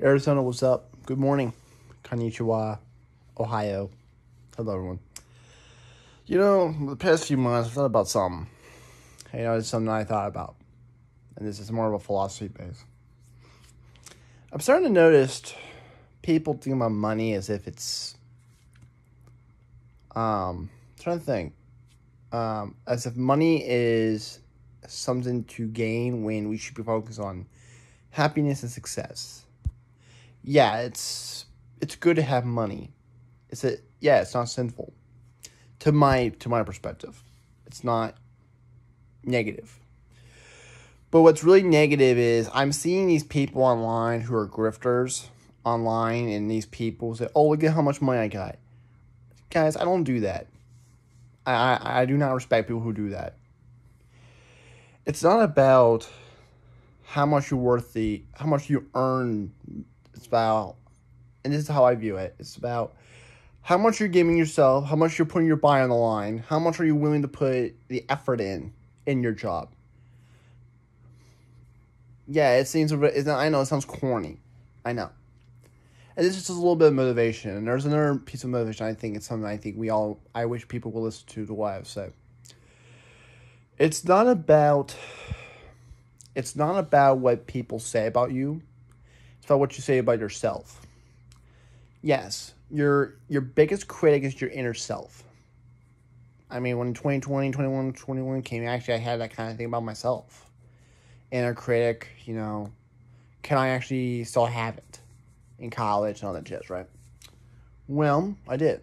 Arizona, what's up? Good morning. Konnichiwa, Ohio. Hello, everyone. You know, the past few months, I thought about something. You know, it's something I thought about. And this is more of a philosophy base. I'm starting to notice people think about money as if it's. Um, I'm trying to think. Um, as if money is something to gain when we should be focused on happiness and success. Yeah, it's it's good to have money. It's a yeah, it's not sinful. To my to my perspective. It's not negative. But what's really negative is I'm seeing these people online who are grifters online and these people say, Oh, look at how much money I got. Guys, I don't do that. I, I, I do not respect people who do that. It's not about how much you're worth the how much you earn. It's about and this is how I view it. It's about how much you're giving yourself, how much you're putting your buy on the line, how much are you willing to put the effort in in your job. Yeah, it seems. I know it sounds corny. I know. And this is just a little bit of motivation. And there's another piece of motivation. I think it's something I think we all. I wish people will listen to the what I've said. It's not about. It's not about what people say about you. About what you say about yourself. Yes, your your biggest critic is your inner self. I mean, when 2020, 21, 21 came, actually, I had that kind of thing about myself. Inner critic, you know, can I actually still have it in college and all that jazz, right? Well, I did.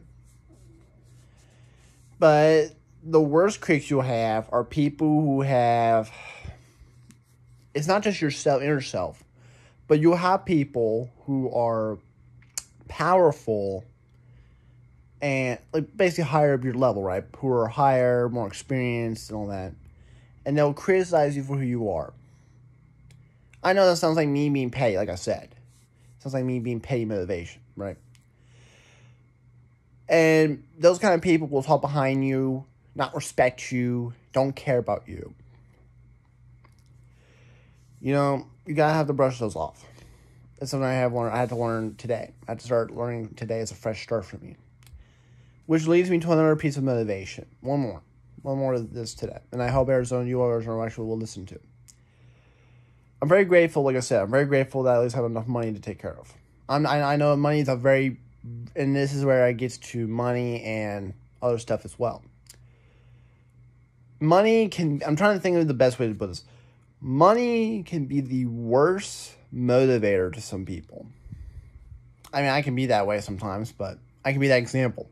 But the worst critics you'll have are people who have. It's not just yourself, inner self, but you'll have people who are powerful and like basically higher up your level, right? Who are higher, more experienced, and all that, and they'll criticize you for who you are. I know that sounds like me being petty, like I said. Sounds like me being petty motivation, right? And those kind of people will talk behind you, not respect you, don't care about you. You know, you gotta have to brush those off. That's something I have learned. I had to learn today. I had to start learning today as a fresh start for me. Which leads me to another piece of motivation. One more. One more of this today. And I hope Arizona, you Arizona actually will listen to. I'm very grateful, like I said, I'm very grateful that I at least have enough money to take care of. I'm, I, I know money is a very, and this is where I get to money and other stuff as well. Money can, I'm trying to think of the best way to put this. Money can be the worst motivator to some people. I mean, I can be that way sometimes, but I can be that example.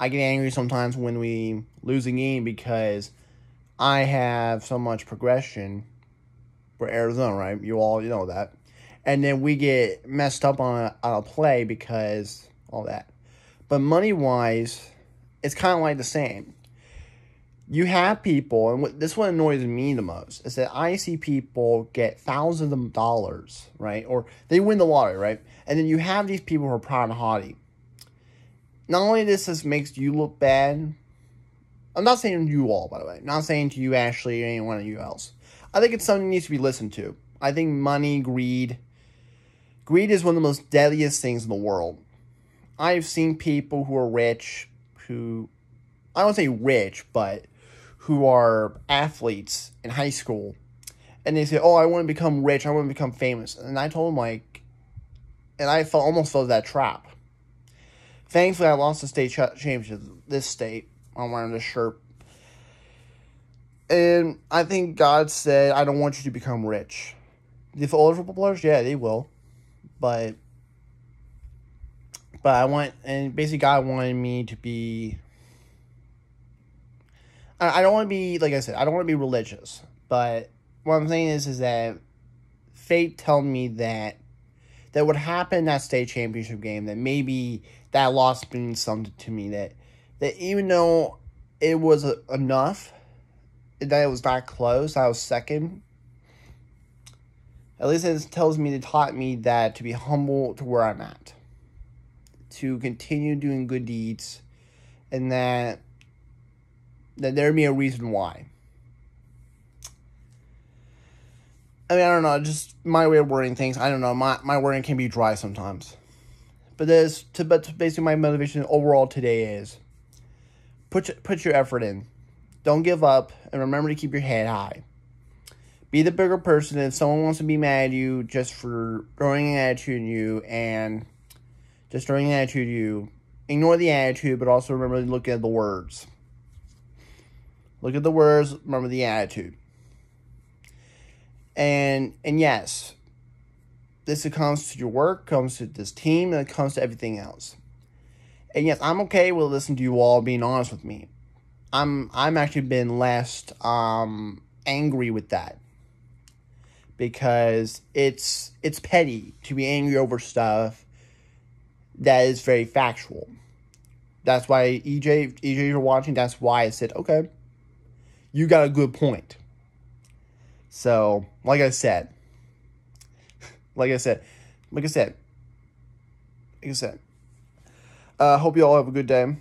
I get angry sometimes when we lose a game because I have so much progression for Arizona, right? You all you know that. And then we get messed up on a, on a play because all that. But money wise, it's kind of like the same. You have people, and what, this one annoys me the most is that I see people get thousands of dollars, right? Or they win the lottery, right? And then you have these people who are proud and haughty. Not only this this makes you look bad. I'm not saying you all, by the way. Not saying to you, Ashley, or anyone of you else. I think it's something that needs to be listened to. I think money, greed, greed is one of the most deadliest things in the world. I've seen people who are rich, who I don't say rich, but who are athletes in high school, and they say, "Oh, I want to become rich. I want to become famous." And I told them like, and I felt almost fell that trap. Thankfully, I lost the state championship. This state, I'm wearing this shirt, and I think God said, "I don't want you to become rich." The older football players, yeah, they will, but but I want, and basically, God wanted me to be I don't want to be like I said. I don't want to be religious, but what I'm saying is, is that fate tell me that that would happen that state championship game. That maybe that loss means something to me. That that even though it was enough, that it was not close. I was second. At least it tells me, it taught me that to be humble to where I'm at, to continue doing good deeds, and that that there'd be a reason why. I mean, I don't know, just my way of wording things. I don't know. My my wording can be dry sometimes. But this to but basically my motivation overall today is put put your effort in. Don't give up and remember to keep your head high. Be the bigger person. If someone wants to be mad at you just for throwing an attitude at you and just throwing an attitude at you, ignore the attitude, but also remember to look at the words. Look at the words, remember the attitude. And and yes, this comes to your work, comes to this team, and it comes to everything else. And yes, I'm okay with listening to you all being honest with me. I'm I'm actually been less um angry with that. Because it's it's petty to be angry over stuff that is very factual. That's why EJ EJ you're watching, that's why I said, okay, you got a good point. So, like I said, like I said, like I said, like I said, uh, hope you all have a good day.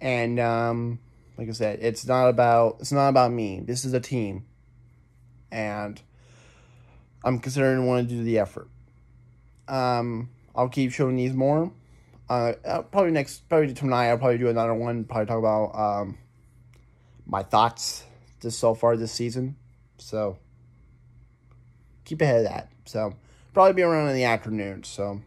And um, like I said, it's not about it's not about me. This is a team, and I'm considering wanting to do the effort. Um, I'll keep showing these more. Uh, uh, probably next, probably tonight. I'll probably do another one. Probably talk about um, my thoughts just so far this season. So keep ahead of that. So probably be around in the afternoon. So